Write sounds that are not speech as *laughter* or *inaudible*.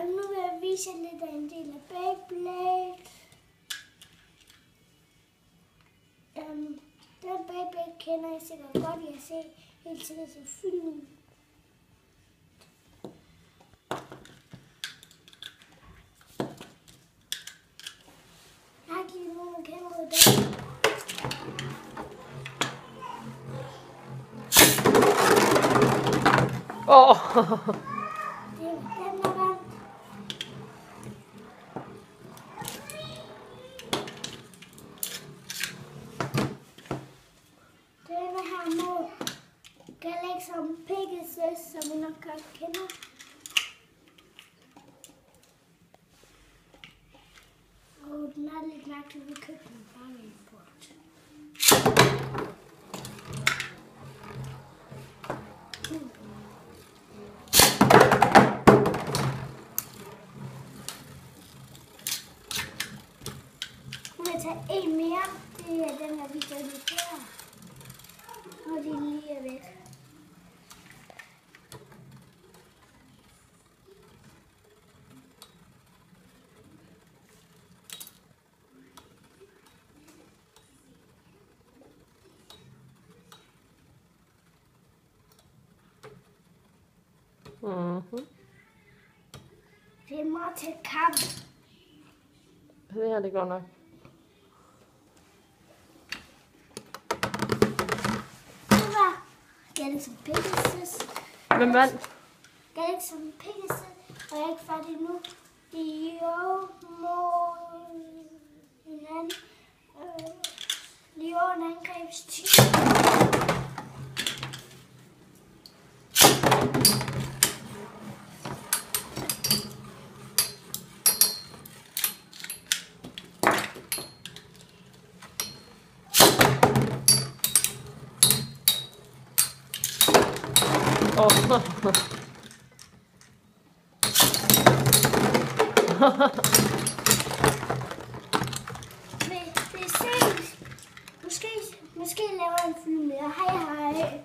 Og nu vil jeg vise jer lidt af en del af Beyblade. Um, den Beyblade kender I sikkert godt. Jeg ser helt sikkert til filmen. Jeg har ikke lige nogen, der kender *laughs* mod Galaxon Pegasus, som I nok godt kender. Og den er lidt mærkelig, vi købte den bare i import. Nu vil jeg tage en mere. Det er den, der vi gør lige før. Og det lige er væk. Mhm. Det er Mortal Kombat. Det her, det går nok. Galaxy Pegasus. Hvem vandt? Galaxy Pegasus. Og jeg er ikke færdig nu. Leo mod Åh. det vi ses. Måske, måske laver jeg en film mere. Hej hej.